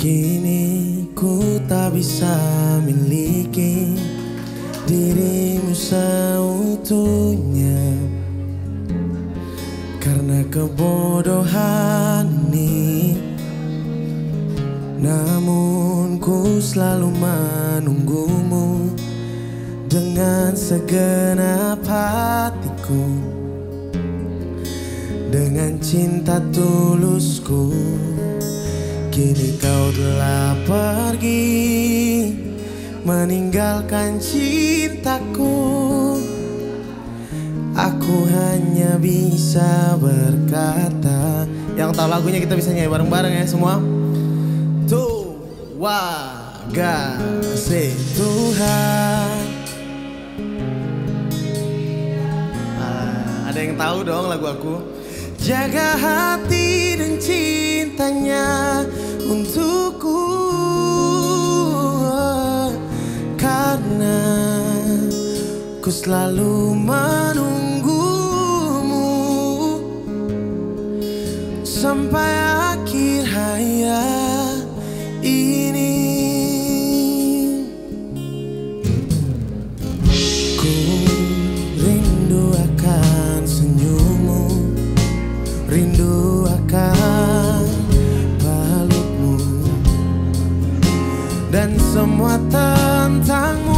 Kini ku tak bisa miliki dirimu seutuhnya. Karena kebodohan ini Namun ku selalu menunggumu Dengan segenap hatiku. Dengan cinta tulusku Kini kau telah pergi Meninggalkan cintaku. Aku hanya bisa berkata Yang tahu lagunya kita bisa nyanyi bareng-bareng ya semua. Tuh Wagasih Tuhan. Ah, Ada yang tahu dong lagu aku? Jaga hati dan cintanya untukku. Karena ku selalu menunggumu Sampai akhir hayat ini. Ku rindu akan senyummu Rindu Dan semua tentangmu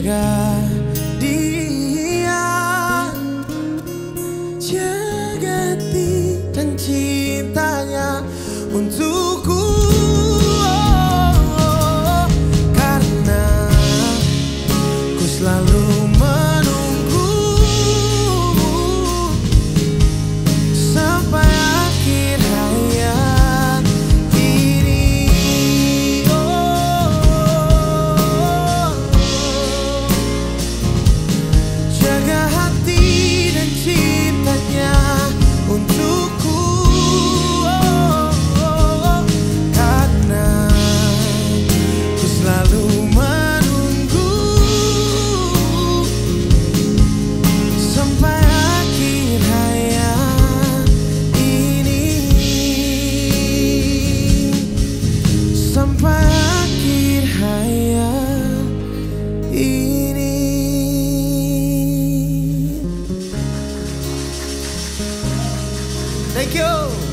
jaga you